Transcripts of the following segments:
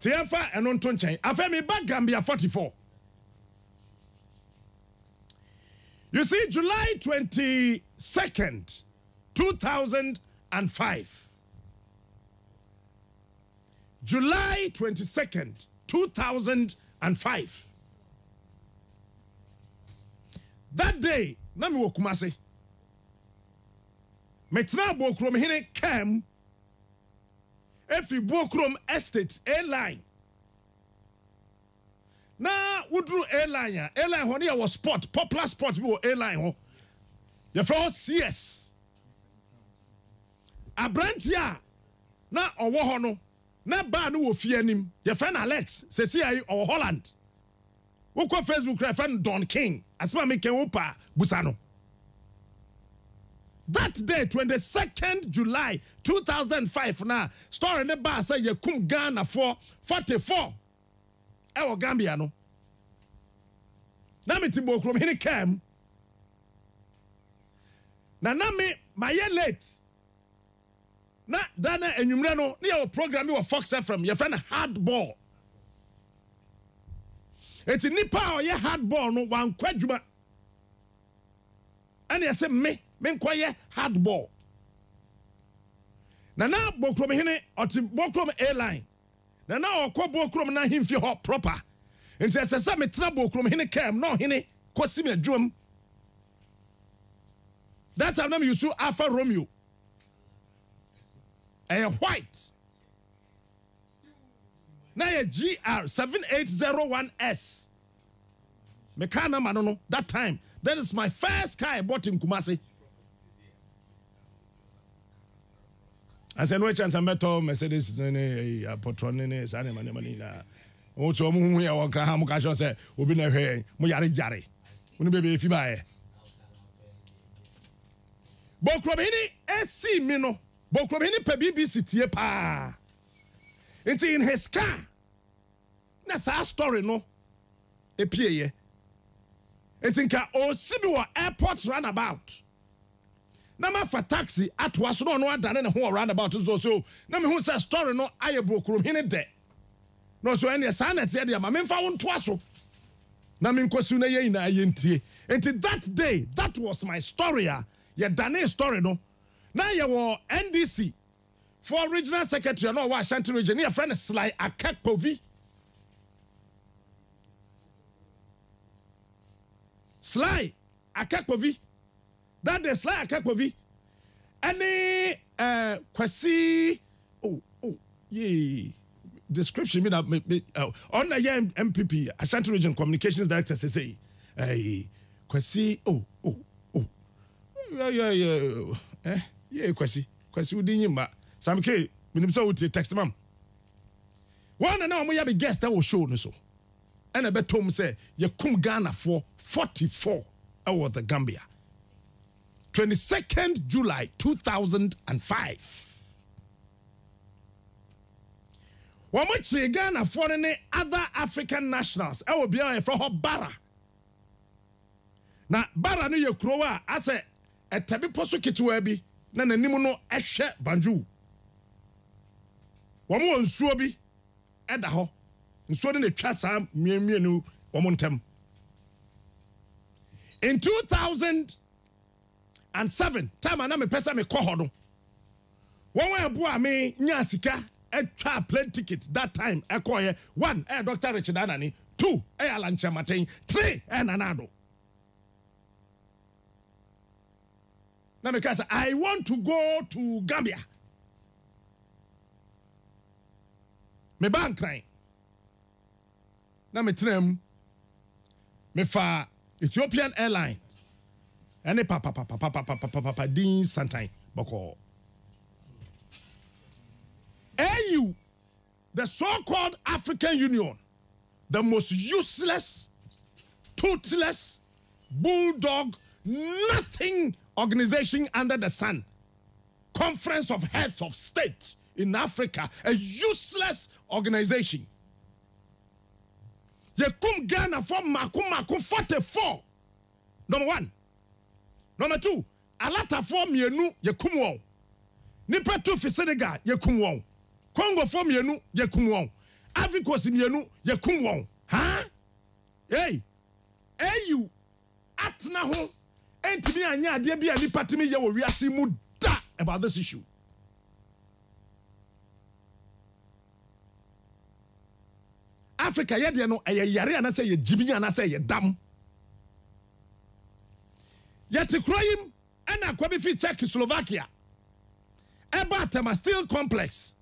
te yɛmfa ɛno nto nkyɛn. Afei meba gambia 44 you see july 22nd 2005 july 22nd 2005 that day na mewɔ kumase metena abokurom hene efi bokurom estate airline. Na woduru airline a airline hɔ ne yɛwɔ sport popular sport bi wɔ airline hɔ. Yɛfrɛ hɔ cs aberanteɛ a na ɔwɔ hɔ no na baa no wɔ fie anim. Yɛfrɛ no alex sɛsi ayi ɔwɔ holland. Wokɔ facebook kora yɛfrɛ no don king. Asɛm a mekɛn wo pa busa no that day 22nd july 2005 na story ne baa sɛ yɛkum ghanafoɔ 44 ɛwɔ gambia no. Na mete bokurom hene kam na na me mayɛ late. Na da na no ne yɛwɔ program bi fox fm yɛfrɛ no hard ball enti nnipa a ɔyɛ hard ball no wankɔ adwuma. Ɛne yɛsɛ me menkɔyɛ hard ball na na bokurom hene ɔte bokurom airline. Na na ɔkɔ bokurom na ahemfie hɔ proper. Nti ɛsɛ sɛ metena bokurom hene kam na ɔhene kɔsi me adwuam that time na me yusu alpha romeo. Ɛyɛ white. Na yɛ gr 7801s meka nama no no that time that is my first car i bought in kumasi asɛ no chance mɛtɔ mercedes ne ne apɔtɔ ne ne saa nneɛma nneɛma ne nyinaa wotu ɔmo hu yɛ wɔn ka ha mo ka kyerɛ sɛ obi na ɛhwɛ yɛn mo yare yare mo ne bebe efi baayɛ bokurobini esi mi no bokurobini pɛ bbc tie paa nti in his car na saa story no epie yɛ nti nka osi bi wɔ airport runabout na ma fa taxi atoa so na ɔno adane ne ho wɔ roundabout so so. Na mehu sɛ story no ayɛ bokurom dɛ. Na ɔso ɛneɛ saa na ɛteɛ deɛ ma memfa wo ntoa so. Na menkɔsiw na yɛ nyinaa yɛntie. Nti that day that was my story a yɛdane story no. Na yɛwɔ ndc for regional secretary na ɔwɔ ashanti region ne yɛfrɛ no sly akakpovi sly akakpovi that day sly akakpovi ɛne uh, kwasi oh oh yee description bi na me me uh, mpp ashanti region communications director sese ɛɛ kwasi oh oh oh. Yɛ yɛ yɛ ɛ yɛ kwasi kwasi wodi nyi mba sam k minim sɛ wotie text mam wɔn na na wɔn yɛ bi guest ɛwɔ show no so. Ɛna ɛbɛtɔm sɛ yɛkum ghanafoɔ forty four ɛwɔ the gambia. 22nd July 2005. Wɔn kyerɛ Ghanafoɔ no ne other African nationals ɛwɔ bea a yɛfrɛ hɔ Bara. Na Bara no yɛ kuro a asɛ ɛtɛ bepɔ so ketewa bi na n'anim no ɛhwɛ Banjul. Wɔn wɔ nsuo bi ɛda hɔ. Nsuo no na ntam. In 2000 and seven time a na mepɛ sɛ mekɔ hɔ no. Wɔn a ɛbo a me nya sika atwa plane ticket that time ɛkɔɔyɛ one ɛyɛ dr richard anani. Two ɛyɛ Alan Kyerematen three ɛyɛ Nana Addo. Na meka sɛ i want to go to gambia. Me meba nkran. Na metena mu. Mefa ethiopian airline ɛne papapapapapapapa din santan bɔkɔɔ au the so-called african union the most useless toothless bulldog nothing organization under the sun conference of heads of state in africa a useless organization yɛkum ghana for mako mako 44 number one number two alatafoɔ mmienu yɛkum wɔn nipa tu fi senegal yɛkum wɔn congofoɔ mmienu yɛkum wɔn Ivory Coast mmienu yɛkum wɔn ha ei au atena ho. Ɛntumi anyɛ adeɛ bi a nipa tumi yɛ wɔ wiase mu da about this issue. Africa yɛdeɛ no ɛyɛ yare anaasɛ yɛ gyimi anaasɛ yɛ dam yɛte kuro yi ɛna akwa bi fi czech slovakia. Ɛba atama steel complex.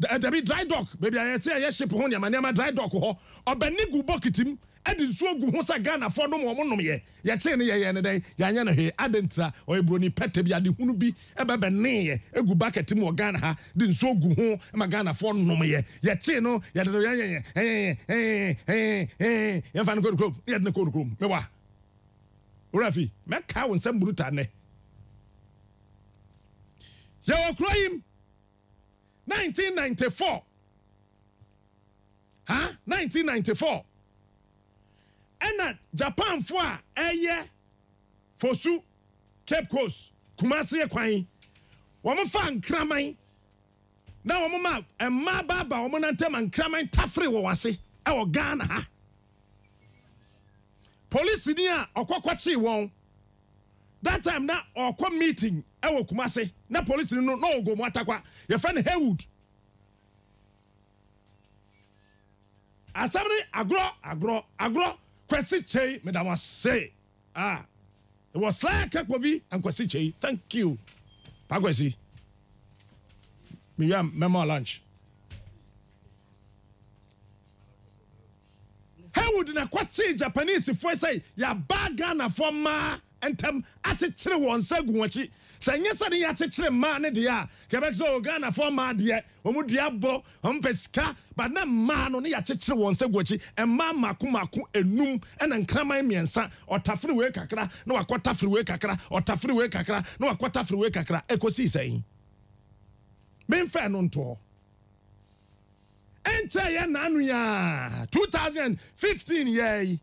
Dabi dry dock. Baabi a yɛsɛ ɛyɛ ship ho nneɛma nneɛma dry dock hɔ. Ɔbɛni gu bokiti mu ɛde nsuo gu ho sɛ ghanafoɔ nom wɔn nom yɛ. Yɛkyɛn ne yɛyɛ ne dɛn? Yɛanyɛ no hwee adentira ɔyɛ buroni pɛtɛ bi ade hunu bi ɛbɛbɛ neeɛ egu bucket mu wɔ ghana ha de nsuo gu ho ma ghanafoɔ nom yɛ. Yɛkyɛn no yɛde no yɛyɛ ɛyɛ ɛyɛ ɛyɛ ɛyɛ yɛmfa no kɔdu kurom yɛde no kɔdu kurom. Mewa wura fi mɛka wo nsɛm buru ta nnɛ. Yɛwɔ kuro yi 1994 ha? 1994 ɛna japanfoɔ a ɛyɛ fosu cape coast kumase kwan. Wɔn fa nkraman. Na wɔn ma mmaa baaba wɔn nantam nkraman tafere wɔ wɔn ase. Ɛwɔ ghana ha polisini a ɔkɔkɔkye wɔn. That time na ɔkɔ meeting ɛwɔ kumase na polisini no na ɔgɔ mu atakwa. Yɛfrɛ no haywood asɛm ne agorɔ agorɔ agorɔ. Kwasi kyei medam ase. Ah it was like akpovi and kwasi kyei. Thank you. Pa kwasi mewia memo lunch haywood na kɔkye japanese foɔ sɛ yɛaba ghanafoɔ mmaa ntɛm akyekyere wɔn nsa gu wɔn akyi. Sɛ nyɛ sɛ ne yɛakyekyere mmaa ne deɛ a kɛbɛk sɛ o ghanafoɔ mmaa deɛ ɔmu dua bɔ pɛ sika ba na mmaa no ne yɛakyekyere wɔn nsa gu akyi. Mmaa mako mako enum ɛna nkraman mmiɛnsa ɔtafere wei kakra na wakɔ tafere wei kakra ɔtafere wei kakra na wakɔ tafere wei kakra ɛkɔsii sɛn. Memfɛ no ntoɔ ɛnkyɛ yɛ naano yɛa 2015 yɛi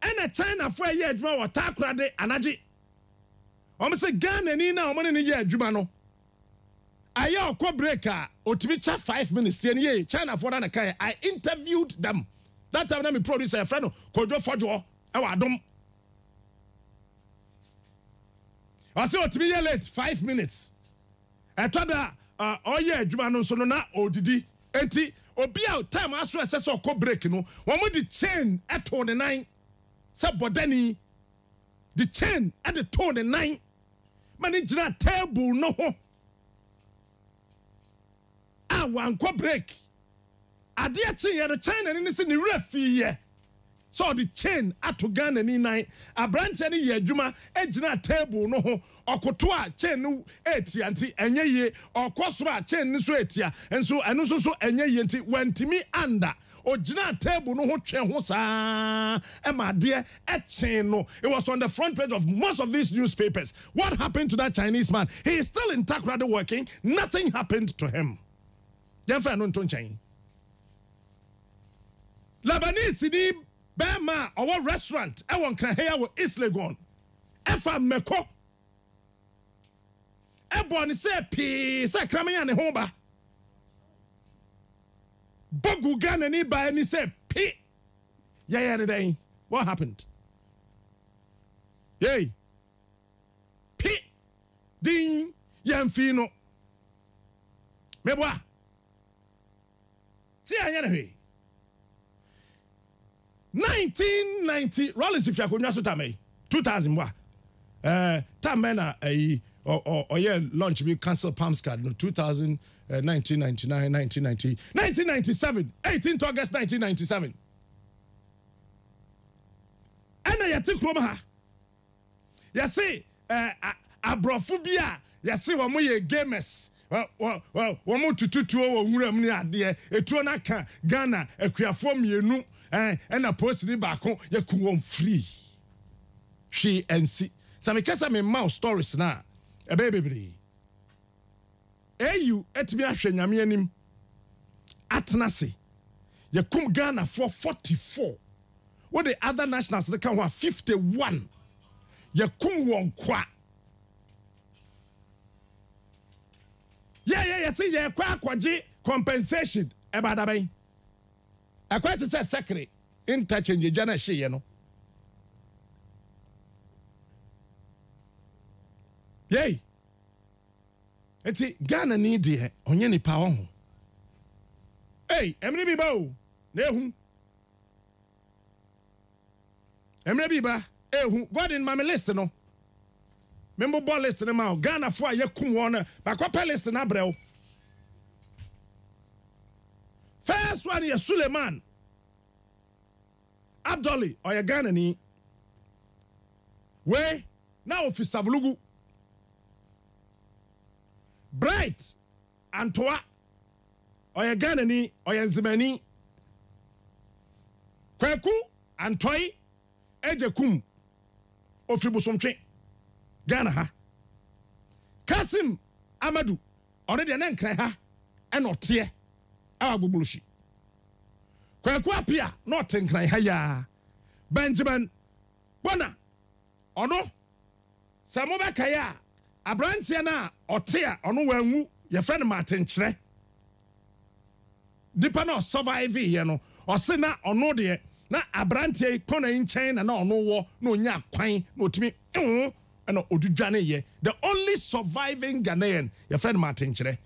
ɛna chinafoɔ a ɛyɛ adwuma wɔ taakorade anagye wɔn sɛ ghanani na wɔn ne no yɛ adwuma no. Ayɛ ɔkɔ break a otumi kyɛ five minutes tie ne yie chinafoɔ na ka yɛ i interviewed them. That time na mi producer yɛfrɛ no kojo fɔdwoɔ ɛwɔ adom. Ɔsɛ otumi yɛ late five minutes. Ɛtɔ da ɔyɛ adwuma no nso no na odidi eti obi a time aso ɛsɛ sɛ ɔkɔ break no wɔn de chain ɛto ne nan sɛ bɔdani de chain ɛde to ne nan. Ma ne gyina table no ho. A wankɔ break. Adeɛ kyeeɛ no china ne ne sɛ ne werɛ fiiɛ sɛ ɔde chain ato ghana ni nan aberanteɛ no yɛ adwuma gyina table no ho. Ɔkoto a chain no etia nti ɛnyɛ yie ɔkɔ chain no nso etia nso so ɛnyɛ yie nti anda ogyina table no ho twɛn ho saa ɛma no. It was on the front page of most of these newspapers. What happened to that chinese man? He is still in takrade working. Nothing happened to him. Yɛmfa no nto nkyɛn ni bɛrima a ɔwɔ restaurant ɛwɔ nkrahɛya wɔ east legon. Ɛfa mmɛkɔ ɛbɔ ne sɛ pii sɛ kraman a ne ho ba bogu ghana ni baa ni sɛ pi yɛyɛ ne dɛn what happened? Yei pi din yɛmfii no meboa sɛ yɛanyɛ ne hwee 1990 rollins fi akonnwa so tamɛ 2000 wa. Uh, tam bɛ na ayi ɔyɛ launch bi cancel palms card no 2000 uh, 1999 1990 1997 18th august 1997 ɛna yɛte kurom ha. Yɛse uh, aborɔfo bi a yɛse wɔn yɛ gamers wɔn tututuo wɔ nwura mu ne adeɛ etuo no aka ghana akuafoɔ mmienu ɛna posini baako yɛku wɔn free. Hwee ɛnsi meka sɛ memma wo stories no a ɛbɛyɛ bebree. Au atumi ahwɛ nyame anim. Atena se yɛkum ghanafoɔ 44 wode other nationals no ka ho a 51 yɛkum wɔn kwa. Yɛyɛ yɛse yɛkɔ akɔgye compensation. Ɛba dabɛn ɛkwan te sɛ sɛkere interchange gya no ɛhyeeɛ no. Yei. Nti ghana ni deɛ ɔnyɛ nipa ɔho ei mmerɛ bi ba o na ehu. Mmerɛ bi ba ehu. Godin ma me list no. Membobɔ list no ma o ghanafoɔ a yɛkum wɔn no bakɔpɛ list no abrɛ wo first one yɛ suleiman abdoli ɔyɛ ghanani wei na ofi savulugu. Bright antoa ɔyɛ ghanani ɔyɛ nzimani. Kwaku antɔi agye kum ofiri bosomtwe ghana ha. Kasim amadu ɔno deɛ ne nkran ha. Ɛna ɔteɛ ɛwɔ agbogbolohyi kwaku apia na ɔte benjamin bona ɔno sɛ mobɛkaeɛ a aberanteɛ no a ɔte a ɔno wanwu yɛfrɛ no maatenkyerɛ nipa na ɔsurvive yɛ no. Ɔse na ɔno deɛ na aberanteɛ yi kɔn yi nkyɛn na na ɔno wɔ na onya kwan na otumi ɛho ɛna ɔdu dwane yɛ the only surviving ghanaian yɛfrɛ no maatenkyerɛ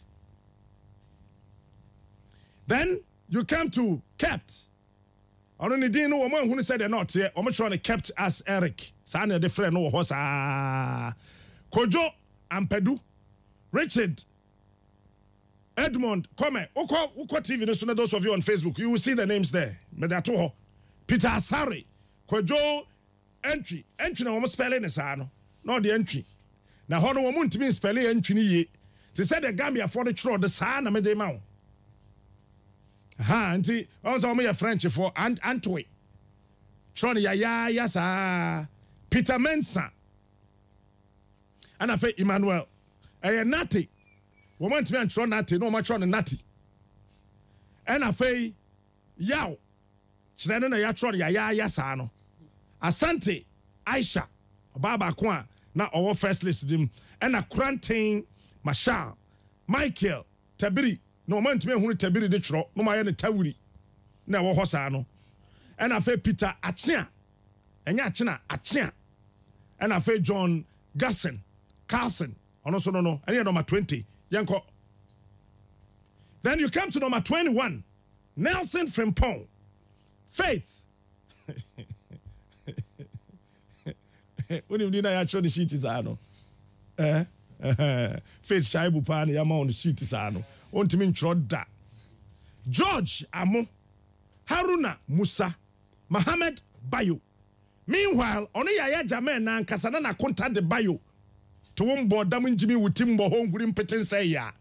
then you come to kept. Ɔno ne din no wɔn ahunu sɛ deɛ na ɔteɛ wɔn kyerɛ no kept as eric. Saa na yɛde no wɔ kojo ampadu richard edmond kɔmɛ wokɔ wokɔ tv no so those of you on facebook you will see the names there. Mɛde peter asare kojo entry. Entry na wɔn spɛle ne saa no. Na ɔde entry. Na hɔ no wɔn ntumi spɛle entry no yie te sɛ de gambiafoɔ de twerɛ de saa na mɛde ma wo ha nti ɔn sɛ wɔn yɛ frenchfoɔ ant antwe twerɛ no yayaaya saa peter mensa. Ɛna afei emmanuel. Ɛyɛ nate. Wɔn ntumi antwerɛ nate na wɔn atwerɛ no nate. Ɛna afei yaw kyerɛ no na yɛatwerɛ no yayaaya saa no. Asante aisha. Ɔbaa baako a na ɔwɔ first list dim. Ɛna koranten mashal michael tabiri na wɔn ntumi ehunu tabiri de twerɛ na wɔn ayɛ no tawiri na ɛwɔ hɔ saa no. Ɛna afei peter akyea. Ɛnyɛ akyena akyea. Ɛna afei john garson carson ɔno nso no no ɛne yɛ number twenty. Yɛnkɔ. Then you come to number twenty-one. Nelson frimpong. Faith. Wonim ni na yɛatwerɛ no sheet saa no. Eh? Faith shaibu paa na yɛama wo no sheet saa no ɔntumi ntwerɛ da. George amo haruna musa mohammed bayo. Meanwhile ɔno yɛayɛ gyama na ankasa na nakonta de bayo. Te wo mbɔ dam ngyimi wo tim mbɔ hɔ nhuri mpete nsɛ yɛ a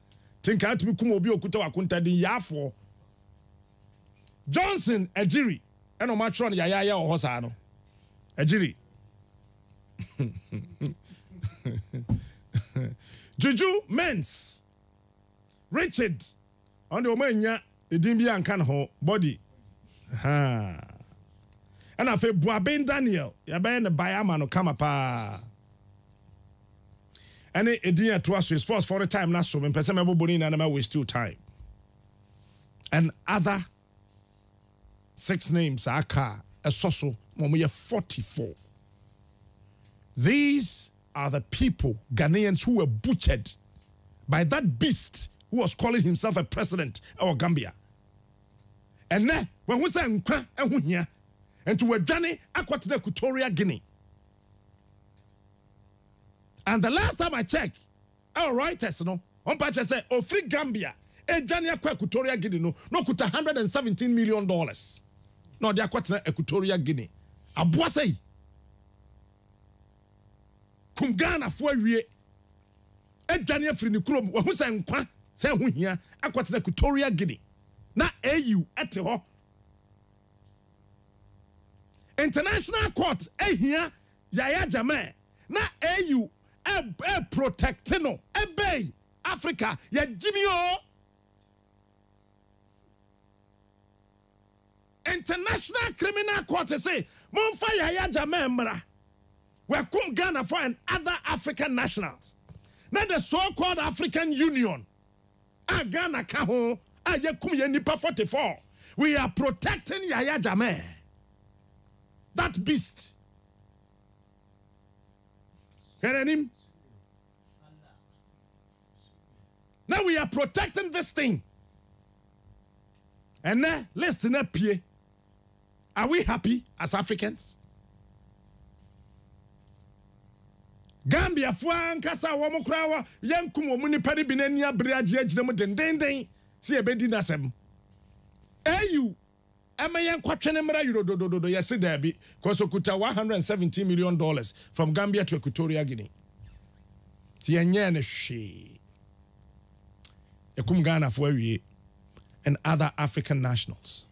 te nka atumi kum obi okuta wakonta din yaafoɔ johnson agyiri ɛna ɔmo atwerɛ no yɛayɛayɛ wɔ hɔ saa no agyiri juju mens richard ɔno deɛ ɔmo anya edin bi anka ne ho body. Ha. ɛna afei buaben daniel yɛbɛyɛ ne bae ama no kama paa ɛne edin ɛtoa so sports for the time na so mepɛ sɛ mɛbobɔ ne nyinaa na waste your time. And other six names a aka a ɛsɔ so ma ɔmo yɛ 44 these are the people ghanaians who were butchered by that beast who was calling himself a president ɛwɔ gambia. And ɛnɛ wɔn ho sɛ nkwa ɛho hia. Nti wɔadwane akɔtena equatorial guinea. And the last time i check ɛwɔ reuters no wɔn pa kyerɛ sɛ ofiri gambia edwane akɔ equatorial guinea no na okuta hundred and seventeen million dollars. Na ɔde akɔtena equatorial guinea. Aboa sɛyi kum ghanafoɔ awie. Adwane afiri ne kurom. Wɔn ho sɛ nkwa sɛ ɛho hia akɔtena equatorial guinea na au ɛte hɔ. International court ehia Yahya Jammeh na au ɛ ɛ protect no. Ɛbɛyi africa yɛ jimi o international criminal court say momfa Yahya Jammeh mmra. Wɔkum ghana for and other african nationals. Na the so-called african union a ghana ka ho. A yɛkum yɛ nipa 44 we are protecting Yahya Jammeh. That beast. Hwɛ now we are protecting this thing. And then listen up here. Are we happy as africans gambiafoɔ ankasa a wɔn koraa wɔ yɛnkum wɔn nipa no bi n'ani abere agye agyina mu dendenden si yɛbɛdi n'asɛm. Au ɛmɛ yɛn kɔtwe ne mmara euro dododo yɛsi daabi kɔsɔ kuta one hundred and seventeen million dollars from gambia to equatorial guinea. Ti yɛn nyɛ ne hwee. Ekum ghanafoɔ awie and other african nationals.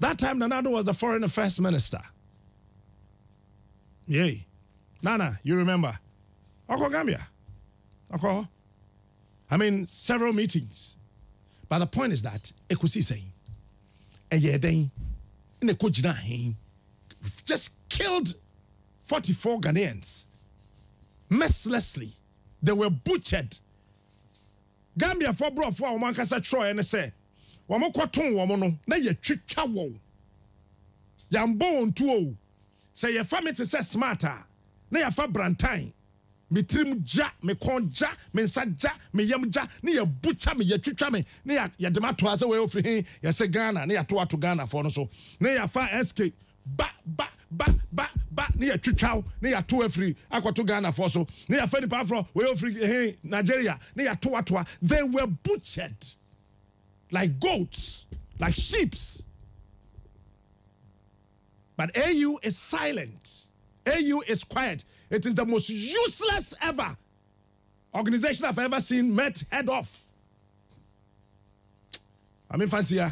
That time Nana Addo was the foreign affairs minister. Yay. Nana, you remember? Oko Gambia. Oko. I mean, several meetings. But the point is that Ekusi saying, Eyeden, in just killed 44 Ghanaians mercilessly. They were butchered. Gambia for bro for a kasa Troy and say, Wamo kwaton wamo no, na ye twitwa wo. Yambo on tuo. Say your family say smarter na yɛfa brantan me tirim gya me kɔn gya me nsa gya me yam gya ne yɛbukya me yɛtwitwa me ne yɛde ma toa sɛ wɔyɛ he yɛsɛ ghana ne yɛto ato ghanafoɔ no so. Ne yɛfa sk ba ba ba ba ba ne yɛtwitwaw ne yɛato afiri akɔto ghanafoɔ so. Ne yɛfa nipa aforɔ wɔyɛ ofiri he eh, eh, nigeria ne yɛato atoa. They were butchered like goats like sheeps. But au is silent AU is quiet. It is the most useless ever organization I've ever seen met head off. I mean, fancy, yeah.